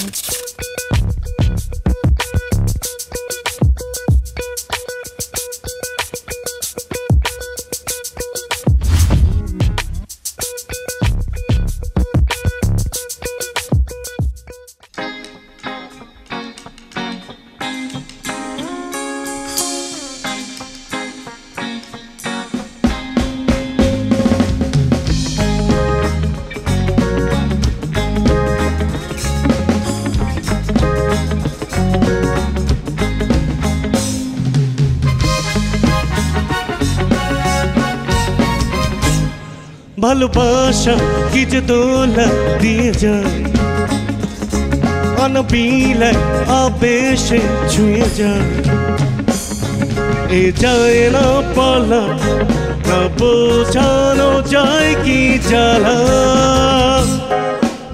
Bye. ভালোবাসা কি যে দোলা দিয়ে যায়। অনবিলে আবেশে ছুঁয়ে যায়। এ যায় না পালা, না বোঝানো যায় কি জ্বালা।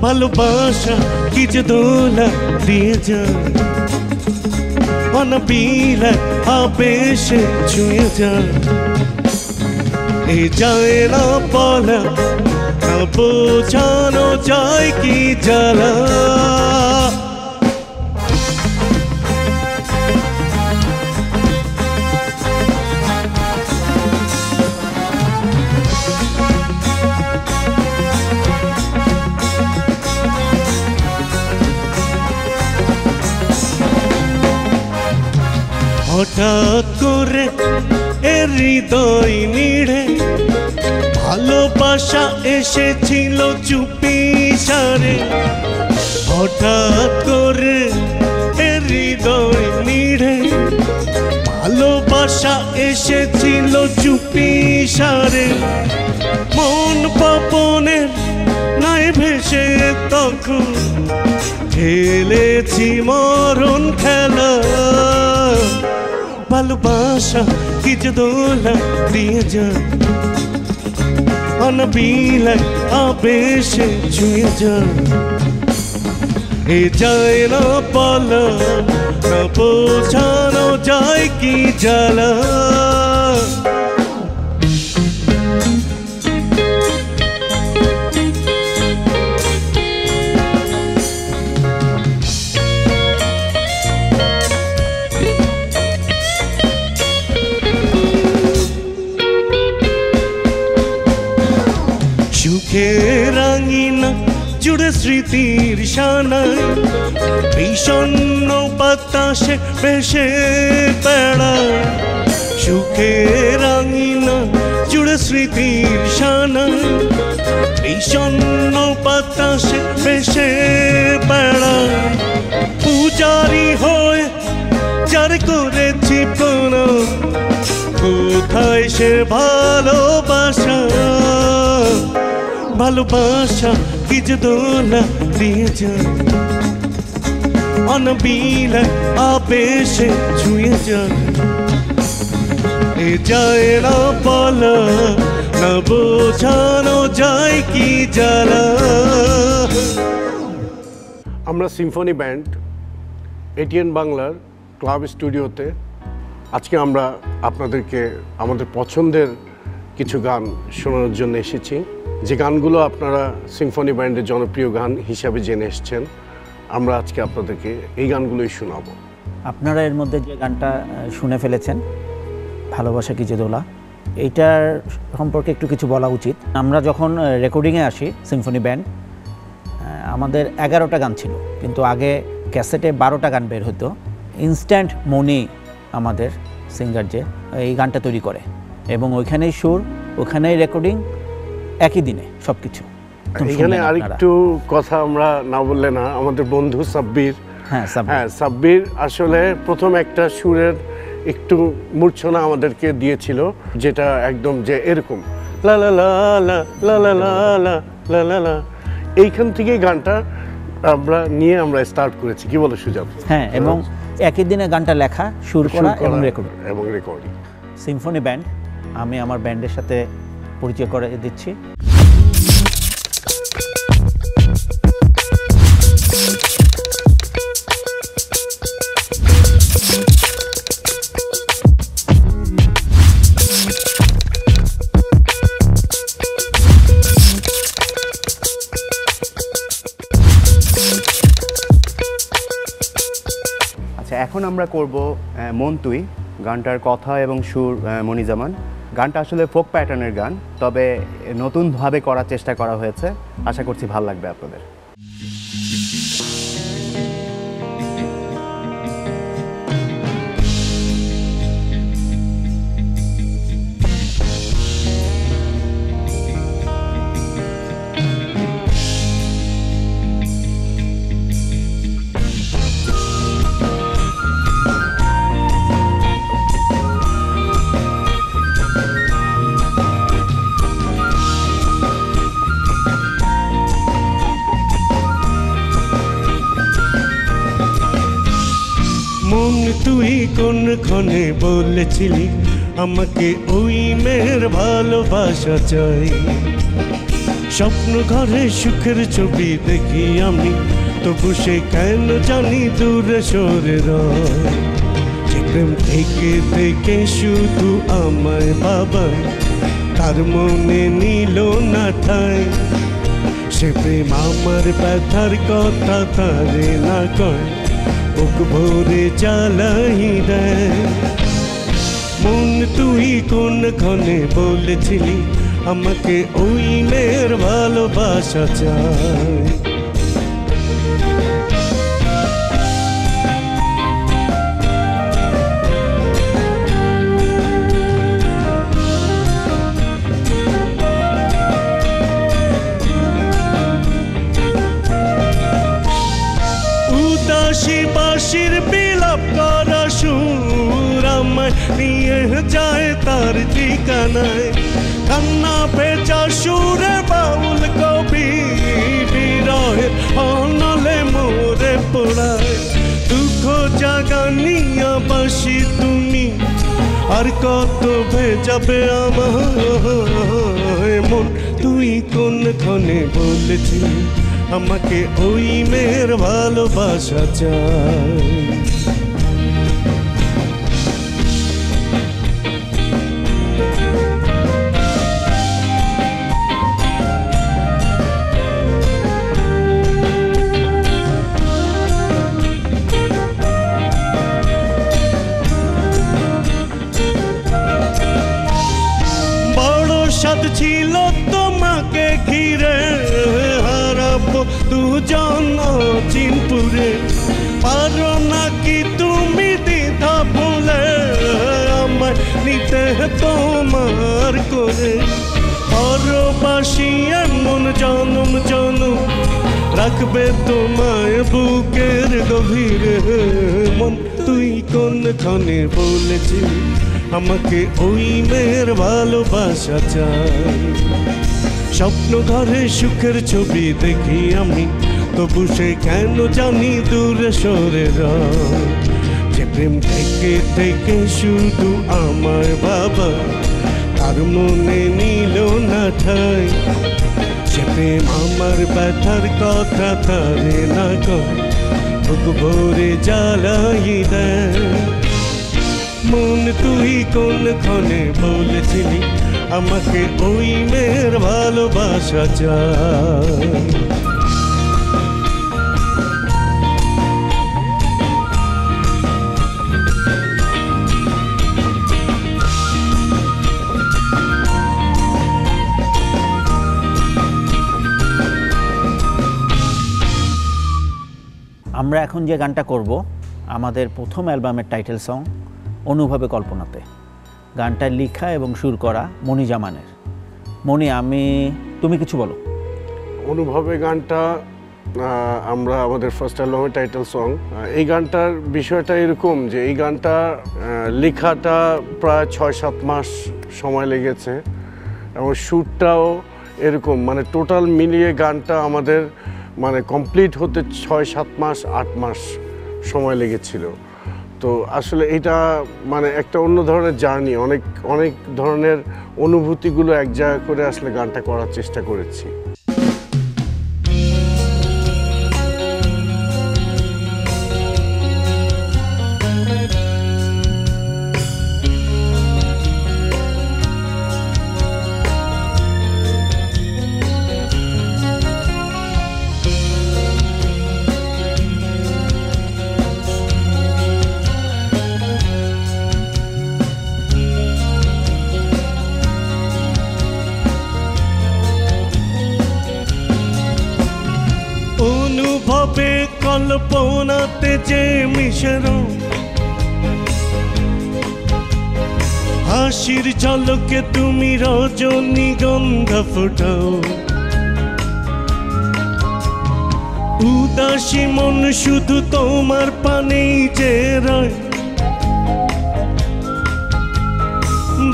ভালোবাসা কি যে দোলা দিয়ে যায়। অনবিলে আবেশে ছুঁয়ে যায়। এ যায় না বলা না বোঝানো যায় কি জ্বালা। হঠাৎ করে হৃদয় নিড়ে। ভালোবাসা এসেছিল চুপি সারে। হঠাৎ করে হৃদয় নিড়ে। ভালোবাসা এসেছিল চুপি সারে। মন পাপনের নাই ভেসে তখন খেলেছি মরণ খেলা। ভালোবাসা किच दोलक प्रियजन অনবিলক আবেশে ছুঁয়ে যান এ যায় না পালা না পৌঁছানো যায় কি জ্বালা স্মৃতির সানায় বিষণ্ণ বাতাসে ভেসে বেড়ায়। সুখের রাঙিনা জুড়ে স্মৃতির সানায় বিষণ্ণ বাতাসে ভেসে বেড়ায়। পূজারি হয়ে যার করেছি প্রণাম, কোথায় সে ভালোবাসা? ভালোবাসা কি যে দোলা দিয়ে যায় অনবিলে আবেশে ছুঁয়ে যায় এ যায় না না বোঝানো যায় কি জ্বালা। আমরা সিম্ফনি ব্যান্ড, এটিএন বাংলার ক্লাব স্টুডিওতে। আজকে আমরা আপনাদেরকে, আমাদের পছন্দের কিছু গান শোনানোর জন্য এসেছি। যে গানগুলো আপনারা সিম্ফনি ব্যান্ডের জনপ্রিয় গান হিসাবে জেনে এসছেন, আমরা আজকে আপনাদেরকে এই গানগুলোই শোনাবো। আপনারা এর মধ্যে যে গানটা শুনে ফেলেছেন, ভালোবাসা কি যে দোলা, এইটার সম্পর্কে একটু কিছু বলা উচিত। আমরা যখন রেকর্ডিংয়ে আসি সিম্ফনি ব্যান্ড আমাদের এগারোটা গান ছিল, কিন্তু আগে ক্যাসেটে বারোটা গান বের হতো। ইনস্ট্যান্ট মনি আমাদের সিঙ্গার যে এই গানটা তৈরি করে। এবং ওইখানেই সুর, ওখানেই রেকর্ডিং একই দিনে সব কিছু এখানে আরেকটু কথা আমরা না বললে না আমাদের বন্ধু সাব্বির। হ্যাঁ সাব্বির। হ্যাঁ সাব্বির আসলে প্রথম একটা সুরের একটু মূর্ছনা আমাদেরকে দিয়েছিল যেটা একদম যে এরকম লা লা লা লা লা লা লা লা লা লা লা। এইখান থেকে গানটা আমরা নিয়ে আমরা স্টার্ট করেছি। কি বলো সুজাব হ্যাঁ এবং একই দিনে গানটা লেখা সুর করা এবং রেকর্ড এবং রেকর্ডিং সিম্ফনি ব্যান্ড আমি আমার ব্যান্ডের সাথে পরিচয় করে দিচ্ছি। আচ্ছা এখন আমরা করব মন্তুই গানটার কথা এবং সুর মনিজামান গানটা আসলে ফোক প্যাটার্নের গান, তবে নতুনভাবে করার চেষ্টা করা হয়েছে। আশা করছি ভালো লাগবে আপনাদের। তুই কোন ক্ষণে বলেছিলি, আমাকে ওই মেয়ের ভালোবাসা চাই। স্বপ্ন ঘরে সুখের ছবি দেখি আমি, তবু সে কেন জানি দূরে সরে প্রেম থেকে থেকে শুধু আমায় বাবা তার মনে নিল না ঠাই। সে প্রেম আমার ব্যথার কথা তারে না কয় বুক ভরে জ্বালাই দেয়। মন তুই কোন ক্ষণে বলেছিলি আমাকে ওই মেয়ের ভালোবাসা চাই। নিয়ে যায় তার ঠিকানায়। কান্না ভেজা সুরে বাউল কবি বিরহে, অনলে মোরে পোড়ায়। দুঃখ জাগা নিয়া বাসি তুমি, আর কত ভেজাবে আমার মন। তুই কোন ক্ষণে বলেছিলি আমাকে ওই মেয়ের ভালোবাসা চাই। তোমার করে। পরবাসী এমন জনম জনম রাখবে তোমায় বুকের গভীরে। মন, তুই কোন ক্ষণে বলেছিলি আমাকে ওই মেয়ের ভালোবাসা চাই। স্বপ্ন ঘরে সুখের ছবি দেখি আমি, তবু সে কেন জানি দূরে সরে যে প্রেম থেকে থেকে শুধু আমার বাবা, তার মনে নিল না ঠাই। সে প্রেম আমার ব্যথার কথা তারে না কয়, বুক ভরে জ্বালাই মন তুই কোন ক্ষণে বলেছিলি, আমাকে ওই মেয়ের ভালোবাসা চাই আমরা এখন যে গানটা করব, আমাদের প্রথম অ্যালবামের টাইটেল সং, অনুভবে কল্পনাতে। গানটা লেখা এবং সুর করা মনি জামানের। মনি আমি, তুমি কিছু বলো। অনুভবে গানটা আমরা আমাদের ফার্স্ট অ্যালবামের টাইটেল সং এই গানটার বিষয়টা এরকম যে এই গানটা লেখাটা প্রায় ছয় সাত মাস সময় লেগেছে এবং শ্যুটটাও এরকম মানে টোটাল মিলিয়ে গানটা আমাদের মানে কমপ্লিট হতে ছয়, সাত মাস, আট মাস সময় লেগেছিল। তো আসলে এটা মানে একটা অন্য ধরনের জার্নি। অনেক অনেক ধরনের অনুভূতিগুলো এক জায়গা করে আসলে গানটা করার চেষ্টা করেছি। যে মিশরণ হাসির ঝলকে তুমি রজনীগন্ধা ফোটাও। উদাসী মন শুধু তোমার পানেই যে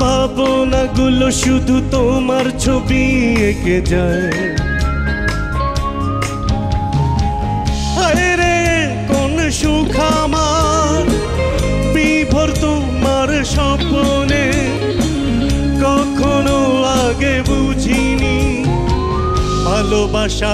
ভাবনাগুলো শুধু তোমার ছবি এঁকে যায়। সুখ আমার। বিভোর তোমার স্বপ্নে কখনো আগে বুঝিনি। ভালোবাসা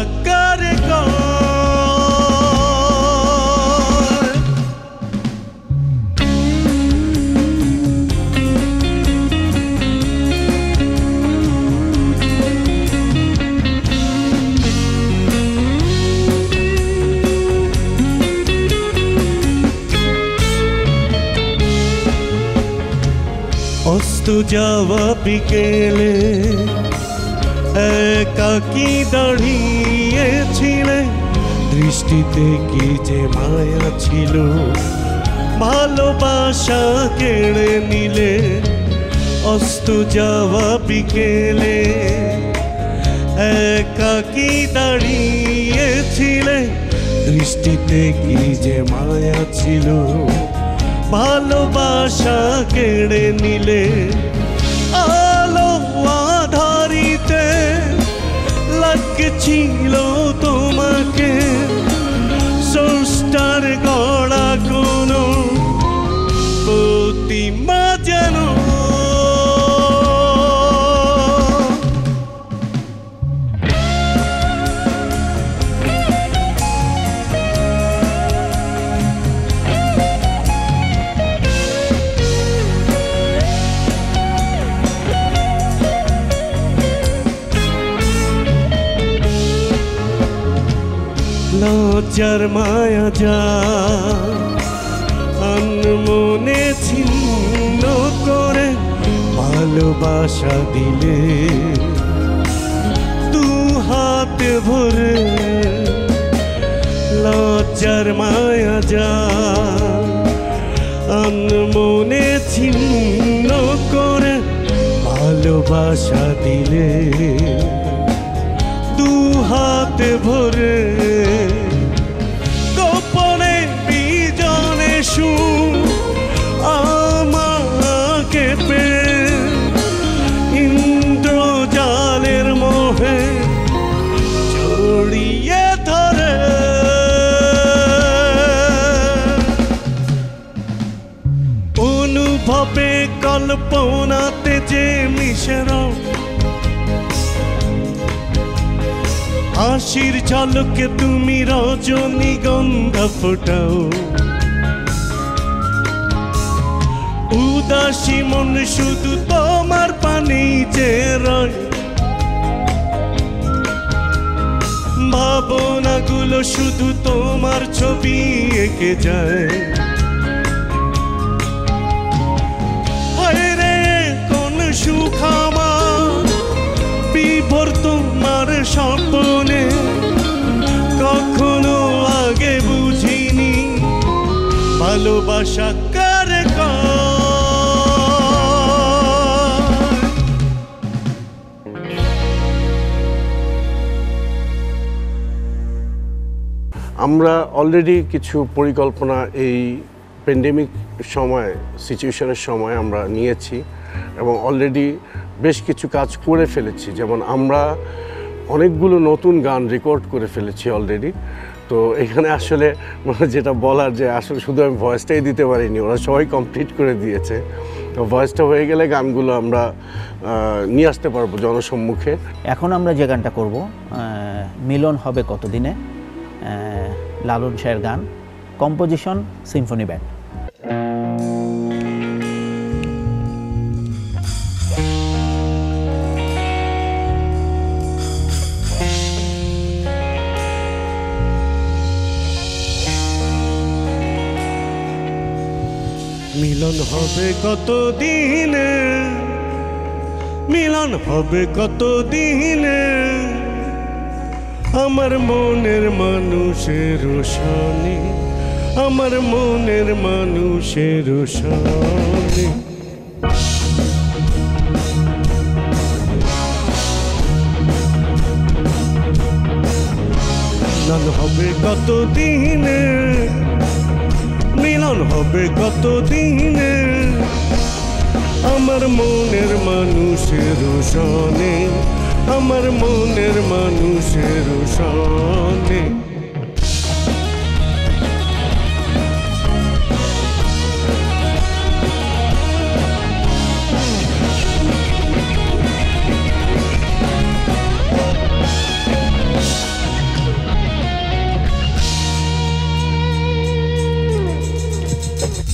অস্ত যাওয়া বিকেলে একাকি দাঁড়িয়েছিলে দৃষ্টিতে কি যে মায়া ছিল ভালোবাসা কেড়ে নিলে অস্ত যাওয়া বিকেলে একাকি দাঁড়িয়েছিলে দৃষ্টিতে কি যে মায়া ছিল ভালোবাসা কেড়ে নিলে আলো আধারিতে লাগছিল লজ্জার মায়া যা মনে ছিন্ন করে ভালোবাসা দিলে দু হাত ভরে লজ্জার মায়া যা মনে ছিন্ন করে ভালোবাসা দিলে দু হাত ভরে হাসির ঝলকে তুমি রজনীগন্ধা ফোটাও। উদাসী মন শুধু তোমার পানি যে রয়। ভাবনাগুলো শুধু তোমার ছবি এঁকে যায়। ভালোবাসা কার আমরা অলরেডি কিছু পরিকল্পনা এই প্যান্ডেমিক সময় সিচুয়েশনের সময় আমরা নিয়েছি এবং অলরেডি বেশ কিছু কাজ করে ফেলেছি। যেমন আমরা অনেকগুলো নতুন গান রেকর্ড করে ফেলেছি অলরেডি তো এখানে আসলে মানে যেটা বলার যে আসলে শুধু আমি ভয়েসটাই দিতে পারিনি, ওরা সবাই কমপ্লিট করে দিয়েছে। তো ভয়েসটা হয়ে গেলে গানগুলো আমরা নিয়ে আসতে পারব জনসম্মুখে। এখন আমরা যে গানটা করব মিলন হবে কতদিনে? লালন শাহের গান কম্পোজিশন সিম্ফনি ব্যান্ড মিলন হবে কত দিনে মিলন হবে কত দিনে আমার মনের মানুষের শানে আমার মনের মানুষের শানে মিলন হবে কত দিনে মিলন হবে কত দিনে আমার মনের মানুষের সনে আমার মনের মানুষের সনে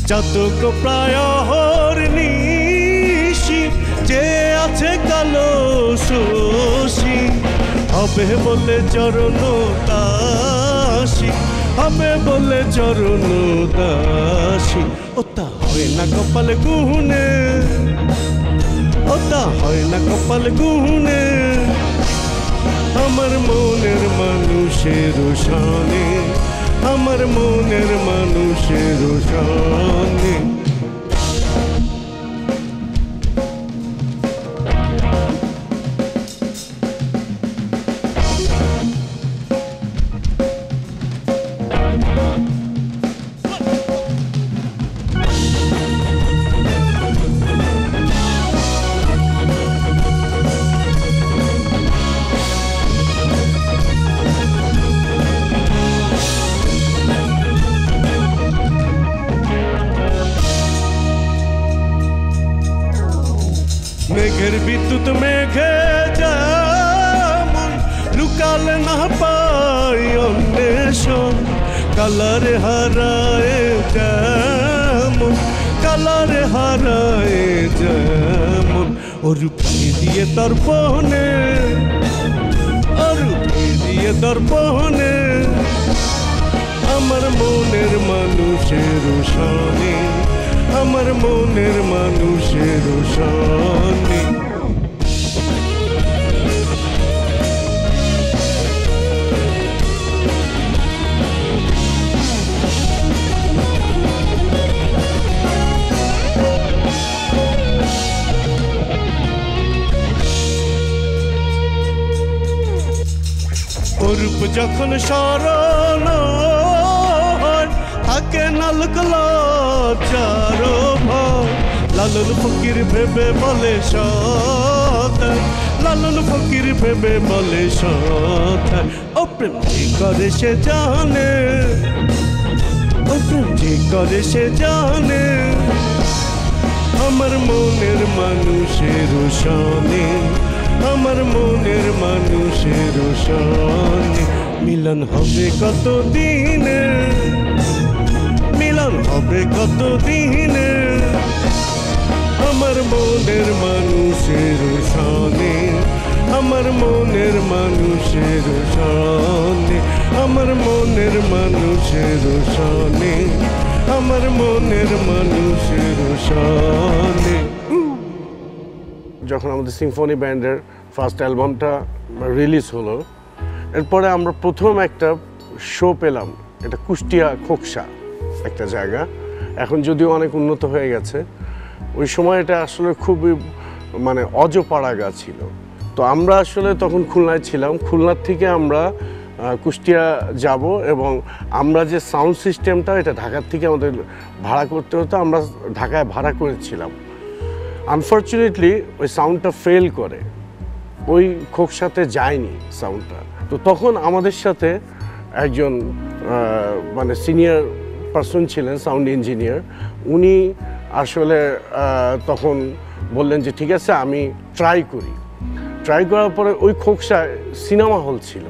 চাতক প্রায় হর নিশি, যে আছে কালো শোষী হবে বলে চরণ দাসী, হবে বলে চরণ দাসী। ওটা হয় না কপাল গুনে ওটা হয় না কপাল গুনে আমার মনের মানুষের শানে আমার মনের মানুষের শানে কালারে হারায় যেমন, কালারে হারায় যেমন। অরূপে দিয়ে দর্পণে অরূপে দিয়ে দর্পণে আমার মনের মানুষের শানে আমার মনের মানুষের শানে যখন হয়, থাকে নালক লজ্জার ভয়। লালন ফকির ভেবে বলে সত লালন ফকির ভেবে বলে সত ও প্রেম করে সে জানে। ও প্রেম করে সে জানে। আমার মনের মানুষের শানে আমার মনের মানুষের শানে মিলন হবে কত দিনে মিলন হবে কত দিনে আমার মনের মানুষের শানে আমার মনের মানুষের শানে আমার মনের মানুষের শানে আমার মনের মানুষের শানে যখন আমাদের সিম্ফনি ব্যান্ডের ফার্স্ট অ্যালবামটা রিলিজ হলো এরপরে আমরা প্রথম একটা শো পেলাম। এটা কুষ্টিয়া খোকসা একটা জায়গা। এখন যদিও অনেক উন্নত হয়ে গেছে, ওই সময় এটা আসলে খুবই মানে অজপাড়াগা ছিল। তো আমরা আসলে তখন খুলনায় ছিলাম। খুলনার থেকে আমরা কুষ্টিয়া যাব এবং আমরা যে সাউন্ড সিস্টেমটা এটা ঢাকার থেকে আমাদের ভাড়া করতে হতো, আমরা ঢাকায় ভাড়া করেছিলাম। আনফর্চুনেটলি ওই সাউন্ডটা ফেল করে। ওই খোকসাতে যায়নি সাউন্ডটা তো তখন আমাদের সাথে একজন মানে সিনিয়র পার্সন ছিলেন সাউন্ড ইঞ্জিনিয়ার উনি আসলে তখন বললেন যে, ঠিক আছে, আমি ট্রাই করি। ট্রাই করার পরে ওই খোকসায় সিনেমা হল ছিল।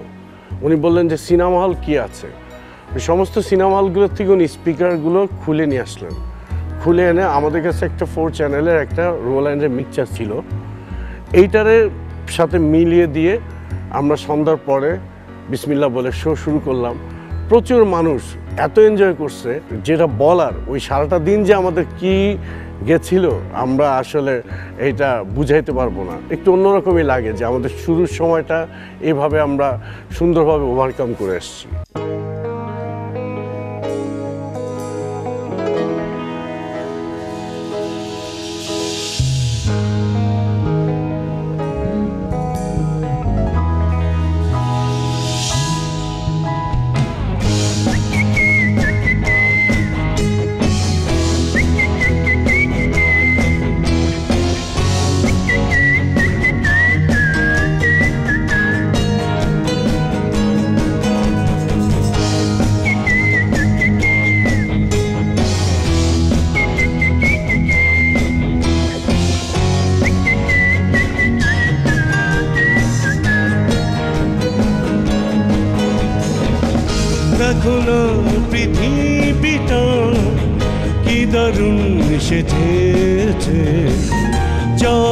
উনি বললেন যে, সিনেমা হল কী আছে? সমস্ত সিনেমা হলগুলোর থেকে উনি স্পিকারগুলো খুলে নিয়ে আসলেন। খুলে এনে আমাদের কাছে একটা ফোর চ্যানেলের একটা রোল্যান্ডের মিক্সচার ছিল। এইটারের সাথে মিলিয়ে দিয়ে আমরা সন্ধ্যার পরে বিসমিল্লা বলে শো শুরু করলাম। প্রচুর মানুষ এত এনজয় করছে যেটা বলার, ওই সারাটা দিন যে আমাদের কি গেছিল, আমরা আসলে এটা বুঝাইতে পারব না। একটু অন্যরকমই লাগে যে আমাদের শুরুর সময়টা এভাবে আমরা সুন্দরভাবে ওভারকাম করে এসেছি।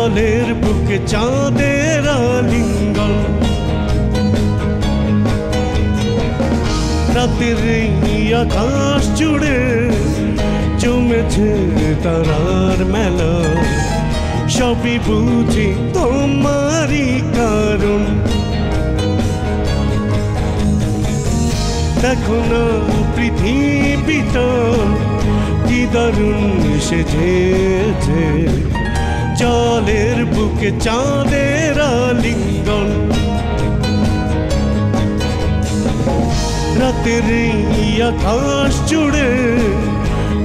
জলের বুকে চাঁদের আলিঙ্গন। রাতের আকাশ জুড়ে জমেছে তারার মেলা। সবই বুঝি তোমারই কারণ। দেখো না পৃথিবীটা, কি দারুণ সেজেছে। জলের বুকে চাঁদের আলিঙ্গন। রাতের আকাশ জুড়ে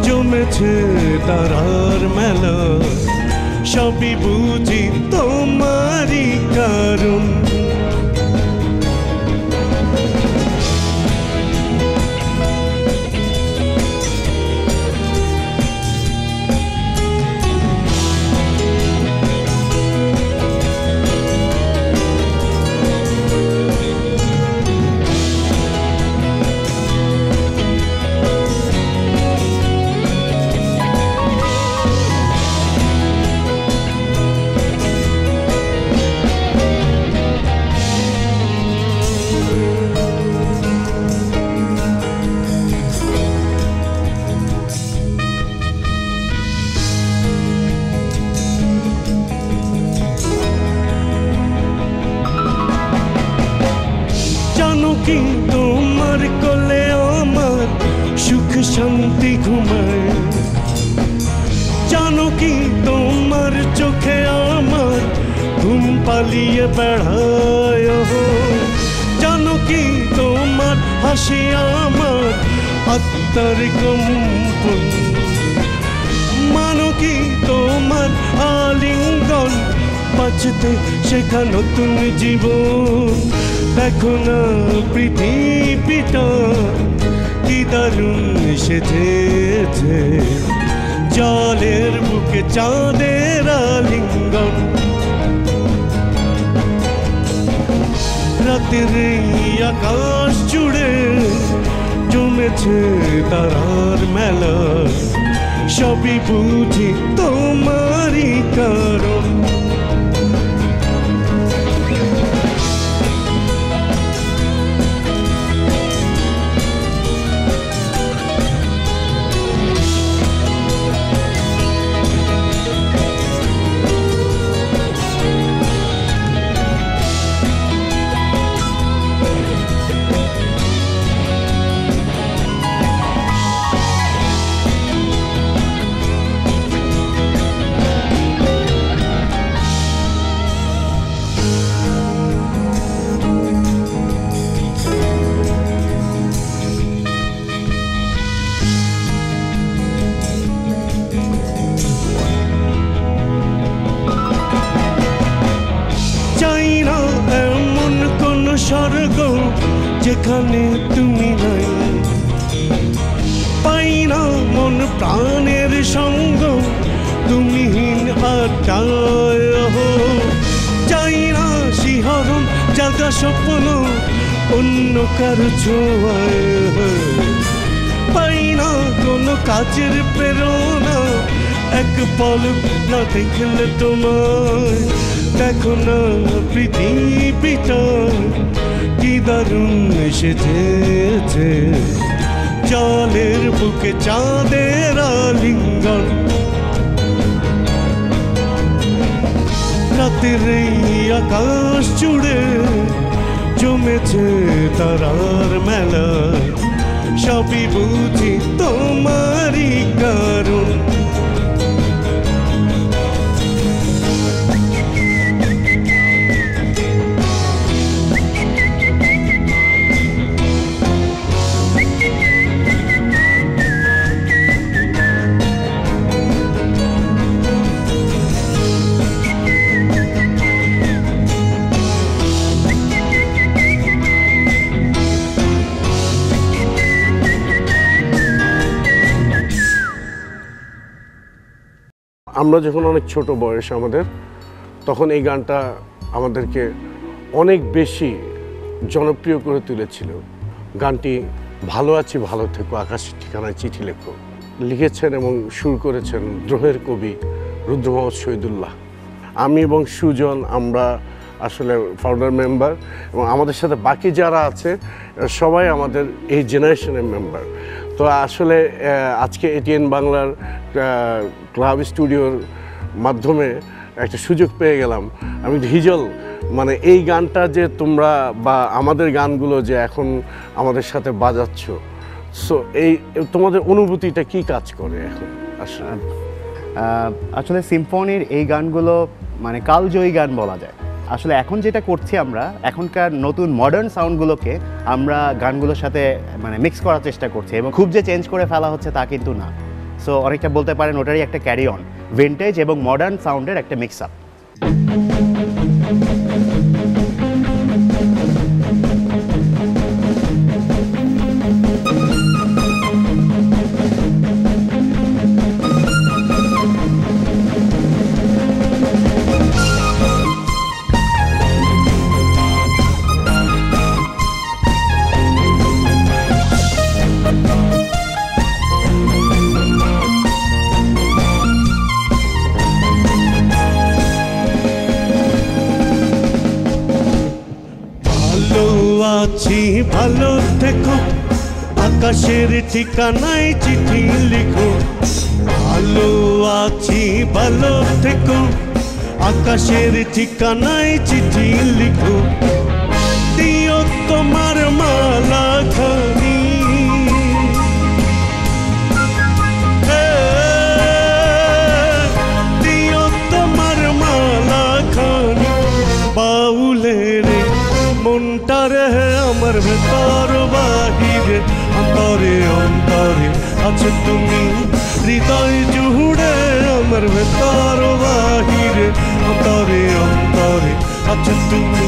জমেছে তারার মেলা। সবই বুঝি তোমারই কারণ। বেড়ায়। জানো কি তোমার হাসি আমার আত্মার কম্পন মানো কি তোমার আলিঙ্গন বাঁচতে শেখা নতুন জীবন দেখো না পৃথিবীটা কি দারুণ সেজেছে জলের বুকে চাঁদের আলিঙ্গন রাতের আকাশ জুড়ে জমেছে তারার মেলা। সবই বুঝি তোমারই কারণ। দেখলে তোমার দেখো না পৃথিবীটা কি দারুণ এসেছে চালের বুকে চাঁদের আলিঙ্গন। রাতের এই আকাশ জুড়ে জমেছে তারার মেলা, সবই বুঝি তোমারই কারণ। আমরা যখন অনেক ছোট বয়স আমাদের, তখন এই গানটা আমাদেরকে অনেক বেশি জনপ্রিয় করে তুলেছিল। গানটি ভালো আছি, ভালো থেকো আকাশের ঠিকানায় চিঠি লেখো। লিখেছেন এবং সুর করেছেন দ্রোহের কবি রুদ্র মোহাম্মদ শহীদুল্লাহ। আমি এবং সুজন, আমরা আসলে ফাউন্ডার মেম্বার এবং আমাদের সাথে বাকি যারা আছে, সবাই আমাদের এই জেনারেশনের মেম্বার তো আসলে আজকে এটিএন বাংলার ক্লাব স্টুডিওর মাধ্যমে একটা সুযোগ পেয়ে গেলাম। আমি হিজল মানে এই গানটা যে তোমরা বা আমাদের গানগুলো যে এখন আমাদের সাথে বাজাচ্ছ সো এই, তোমাদের অনুভূতিটা কি কাজ করে এখন? আসলে। আসলে সিম্ফনির এই গানগুলো মানে কালজয়ী গান বলা যায়। আসলে এখন যেটা করছি আমরা, এখনকার নতুন মডার্ন সাউন্ডগুলোকে আমরা গানগুলোর সাথে মানে মিক্স করার চেষ্টা করছি এবং খুব যে চেঞ্জ করে ফেলা হচ্ছে তা কিন্তু না। সো অনেকটা বলতে পারেন ওটারই একটা ক্যারি অন ভিন্টেজ এবং মডার্ন সাউন্ডের একটা মিক্স আপ ঠিকানায় চিঠি লিখো। ভালো আছি, ভালো থেকো। আকাশের ঠিকানায় চিঠি লিখো। দিও তোমার মালা খানি দিও তোমার মালা খানি বাউলের মনটারে আমার ভেতর অন্তরে অন্তরে আছো তুমি। হৃদয় জুড়ে আমার ভেতর বাহিরে অন্তরে অন্তরে আছো তুমি।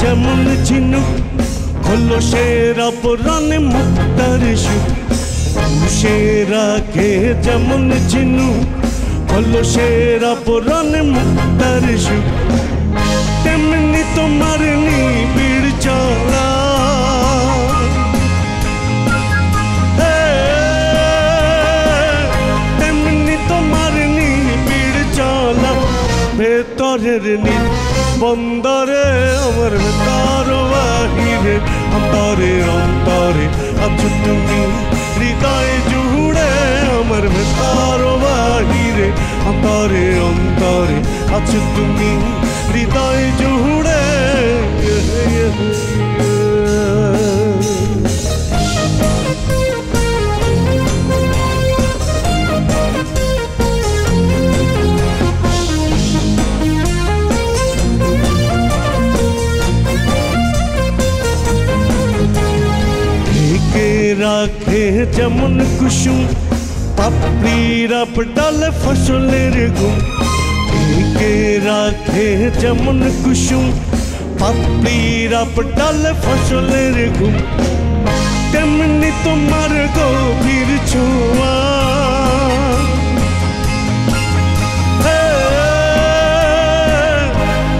যেমন ঝিনুক খোলো সেরা পুরানে মুক্তার সুখ পুষে রাখে যেমন ঝিনুক খোলো সেরা পুরানে মুক্তার সুখ তেমনি তোমার নিবিড় নীল বন্দরে অন্তরে অন্তরে আছো তুমি হৃদয় জুড়ে আমার ভেতর বাহিরে, অন্তরে অন্তরে আছো তুমি হৃদয় জুড়ে রাখে যেমন কুসুম পাপড়িরা ডাল ফসলের গুম ঢেকে রাখে যেমন কুসুম পাপড়িরা ডাল ফসলের গুম তেমনি তোমার গভীর ছোঁয়া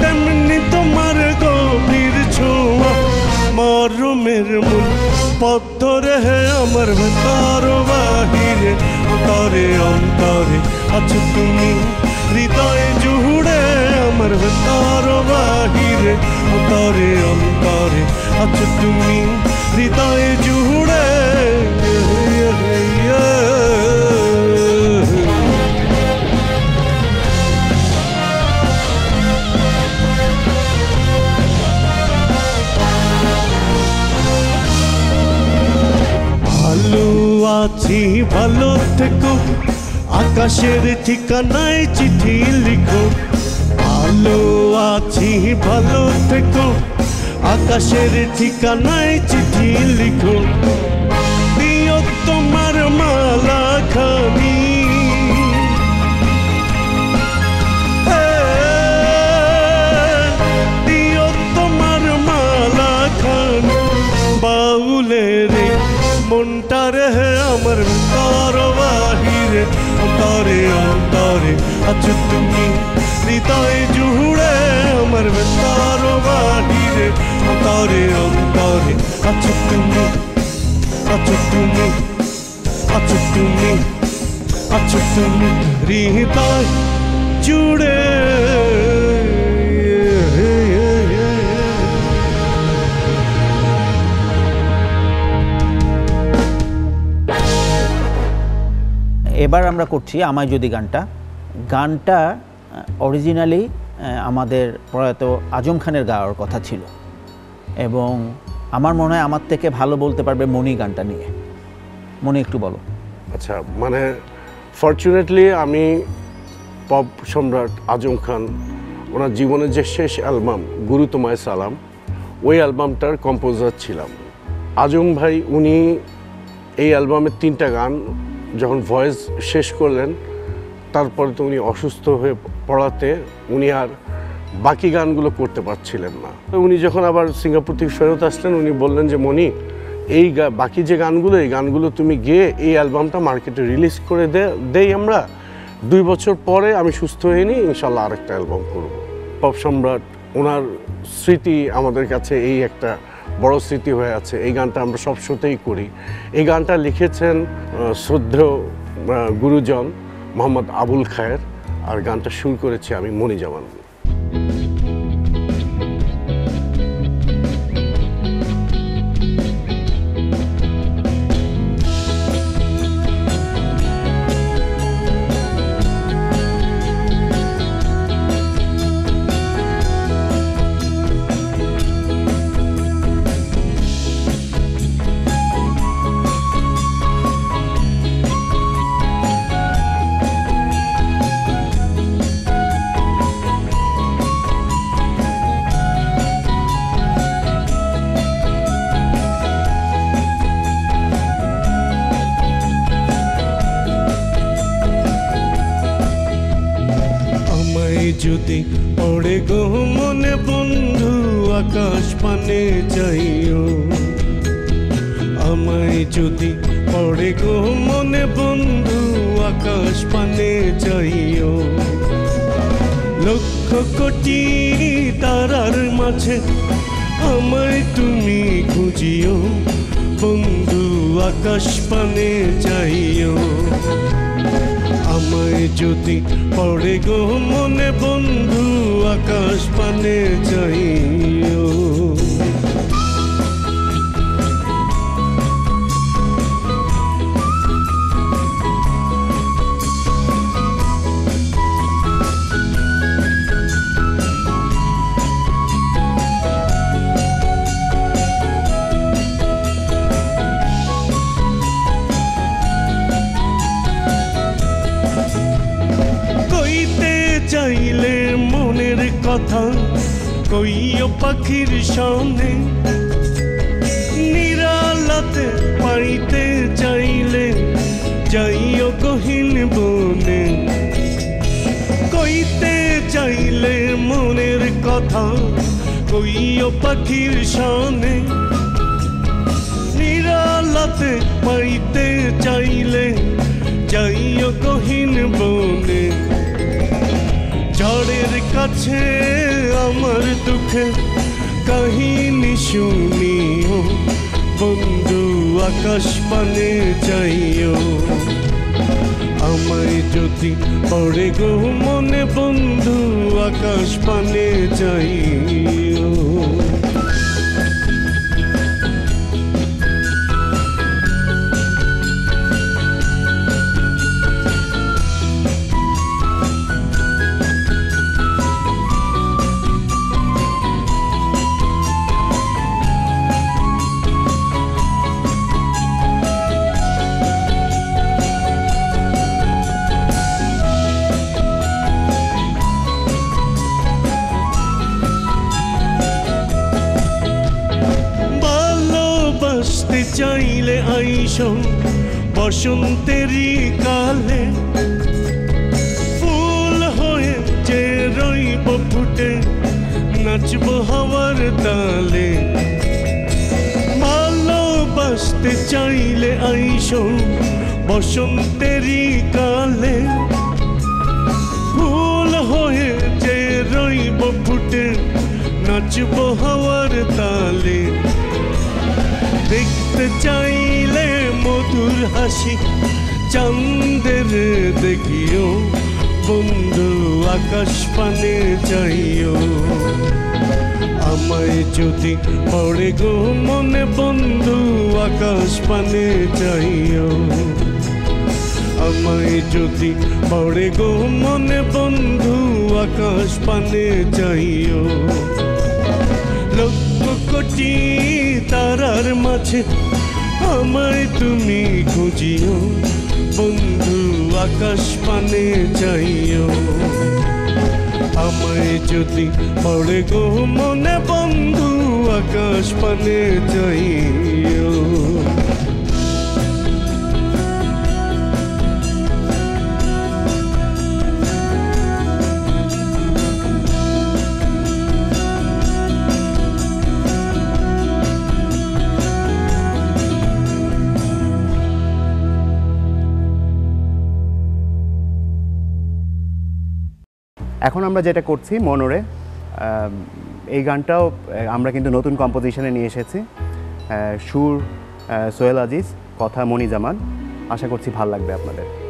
তেমনি তোমার গভীর ছোঁয়া মরমের মূল পথরে হে আমার ভেতর বাহিরে তরে অন্তরে আছো তুমি। হৃদয় জুড়ে আমার ভেতর বাহিরে তরে অন্তরে আছো তুমি। হৃদয় জুড়ে আছি ভালো থেকো। আকাশের ঠিকানায় চিঠি লিখো। ভালো আছি, ভালো থেকো। আকাশের ঠিকানায় চিঠি লিখো। আছো তুমি জুড়ে আমার তর বাহিরে অন্তরে অন্তরে আছো তুমি আছো তুমি আছো তুমি আছো তুমি হৃদয় জুড়ে এবার আমরা করছি আমায় যদি গানটা। গানটা অরিজিনালি আমাদের প্রয়াত আজম খানের গাওয়ার কথা ছিল। এবং আমার মনে হয় আমার থেকে ভালো বলতে পারবে মনি গানটা নিয়ে। মনি একটু বলো। আচ্ছা মানে ফর্চুনেটলি আমি পপ সম্রাট আজম খান, ওনার জীবনের যে শেষ অ্যালবাম, গুরু তোমায় সালাম, ওই অ্যালবামটার কম্পোজার ছিলাম। আজম ভাই, উনি এই অ্যালবামের তিনটা গান যখন ভয়েস শেষ করলেন তারপরে তো উনি অসুস্থ হয়ে পড়াতে উনি আর বাকি গানগুলো করতে পারছিলেন না। উনি যখন আবার সিঙ্গাপুর থেকে ফেরত আসলেন, উনি বললেন যে মনি এই বাকি যে গানগুলো, এই গানগুলো তুমি গেয়ে এই অ্যালবামটা মার্কেটে রিলিজ করে দেই আমরা। দুই বছর পরে আমি সুস্থ হয়ে নিই ইনশাল্লাহ আরেকটা অ্যালবাম করব। পপ সম্রাট, ওনার স্মৃতি আমাদের কাছে এই একটা বড় স্মৃতি হয়ে আছে। এই গানটা আমরা সব শোতেই করি। এই গানটা লিখেছেন শ্রদ্ধেয় গুরুজন মোহাম্মদ আবুল খায়ের আর গানটা শুরু করেছি আমি মনি জামান আকাশ পানে যাইও লক্ষ কোটি তারার মাঝে আমায় তুমি খুঁজিও। বন্ধু আকাশ পানে যাইও আমায় যদি পড়ে গো মনে, বন্ধু আকাশ পানে যাইও কথা কইও পাখির সামনে নিরালাতে পাইতে চাইলে যাইও গহীন বনে কইতে চাইলে মনের কথা কইও পাখির সামনে নিরালাতে পাইতে চাইলে যাইও গহীন বনে ঝড়ের কাছে আমার দুঃখ কাহিনী শুনিও। বন্ধু, আকাশ পানে যাইও। আমায় যদি পড়ে গো মনে, বন্ধু, আকাশ পানে চাইও বসন্তেরই কালে, ফুল হয়ে যে রইব ফুটে, নাচব হওয়ার তালে। ভালোবাসতে চাইলে আইস বসন্তেরই কালে, ফুল হয়ে যে রইব ফুটে, নাচব হওয়ার তালে। দেখতে চাইলে মধুর হাসি চান্দের দেখিও। বন্ধু, আকাশ পানে চাইও। আমায় যদি পড়ে গো মনে, বন্ধু, আকাশ পানে চাইও। আমায় যদি পড়ে গো মনে, বন্ধু, আকাশ পানে চাইও। লক্ষ কোটি তারার মাঝে আমায় তুমি খুঁজিও। বন্ধু, আকাশ পানে চাইও। আমায় যদি পড়ে গো মনে, বন্ধু, আকাশ পানে চাইও। এখন আমরা যেটা করছি মনোরে এই গানটাও আমরা কিন্তু নতুন কম্পোজিশনে নিয়ে এসেছি। সুর সোহেল আজিজ, কথা মনি জামান। আশা করছি ভালো লাগবে আপনাদের।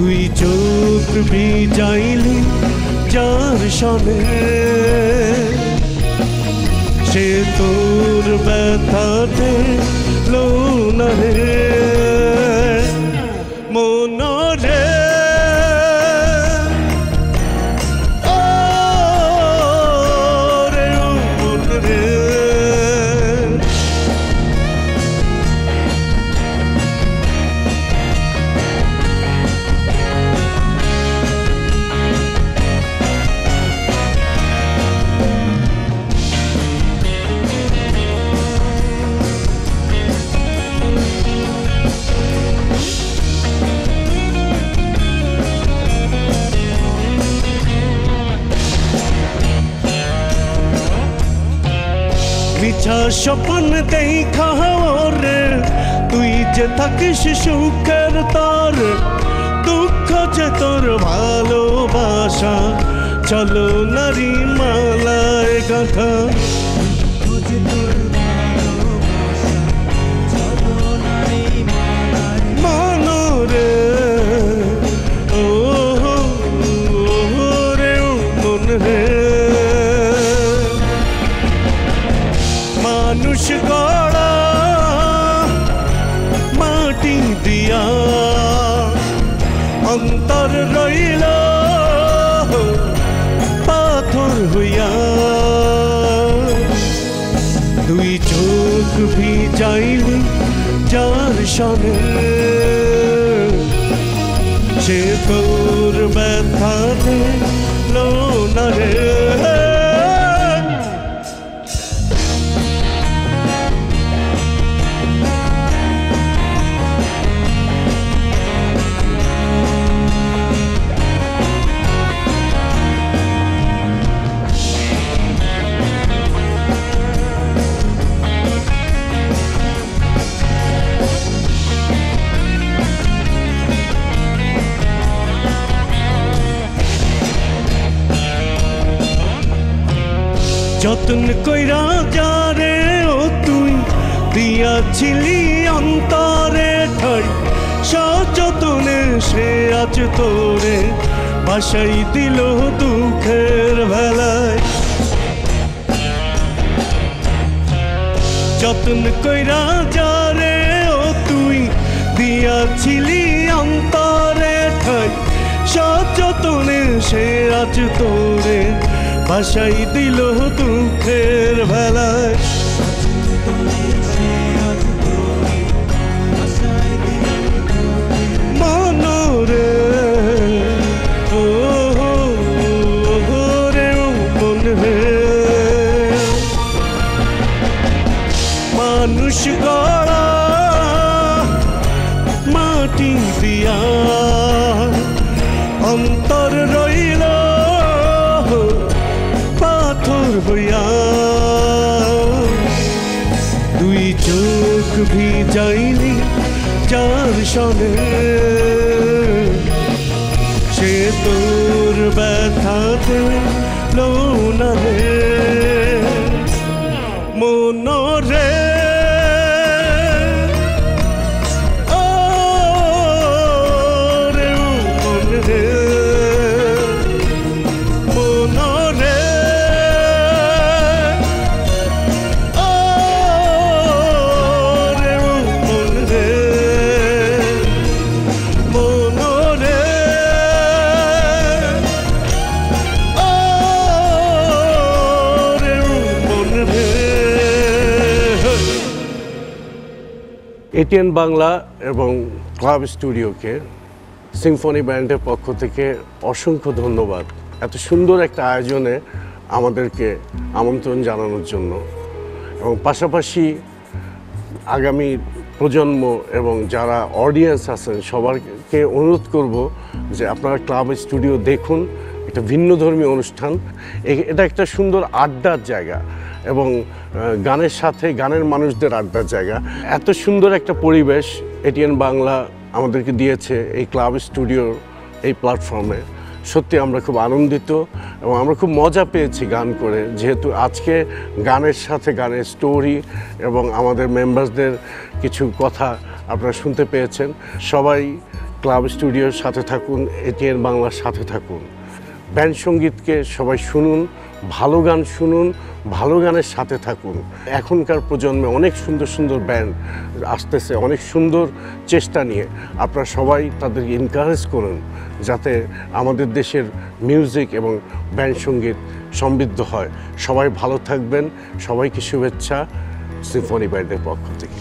দুই চোখ ভিজাইলি যার সনে সে তোর ব্যথাতে লোনারে মনরে থাকিস সুখের তার দুঃখ যে তোর ভালোবাসা। চলো নারী মালায় গাথা। অন্তর রইল পাথর হইয়া। দুই চোখ ভিজাইলি যার সনে যতন কইরা যারে ও তুই দিয়াছিলি অন্তরে ঠাই। সযতনে সে আজ তোরে বাসাই দিল দুঃখের বেলায় যতন কইরা যারে ও তুই দিয়াছিলি অন্তরে ঠাই। সযতনে সে আজ তোরে ভাসাই দিল দুঃখের বেলায় এটিএন বাংলা এবং ক্লাব স্টুডিওকে সিম্ফনি ব্যান্ডের পক্ষ থেকে অসংখ্য ধন্যবাদ। এত সুন্দর একটা আয়োজনে আমাদেরকে আমন্ত্রণ জানানোর জন্য। এবং পাশাপাশি আগামী প্রজন্ম এবং যারা অডিয়েন্স আছেন সবারকে অনুরোধ করব যে আপনারা ক্লাব স্টুডিও দেখুন। একটা ভিন্ন ধর্মী অনুষ্ঠান এটা একটা সুন্দর আড্ডার জায়গা। এবং গানের সাথে গানের মানুষদের আড্ডার জায়গা। এত সুন্দর একটা পরিবেশ এটিএন বাংলা আমাদেরকে দিয়েছে এই ক্লাব স্টুডিওর এই প্ল্যাটফর্মে। সত্যি আমরা খুব আনন্দিত এবং আমরা খুব মজা পেয়েছি গান করে, যেহেতু আজকে গানের সাথে গানের স্টোরি এবং আমাদের মেম্বারসদের কিছু কথা আপনারা শুনতে পেয়েছেন। সবাই ক্লাব স্টুডিওর সাথে থাকুন, এটিএন বাংলার সাথে থাকুন। ব্যান্ড সঙ্গীতকে সবাই শুনুন ভালো গান শুনুন, ভালো গানের সাথে থাকুন। এখনকার প্রজন্মে অনেক সুন্দর সুন্দর ব্যান্ড আসতেছে, অনেক সুন্দর চেষ্টা নিয়ে। আপনারা সবাই তাদেরকে এনকারেজ করুন যাতে আমাদের দেশের মিউজিক এবং ব্যান্ড সংগীত সমৃদ্ধ হয়। সবাই ভালো থাকবেন, সবাইকে শুভেচ্ছা সিম্ফনি ব্যান্ডের পক্ষ থেকে।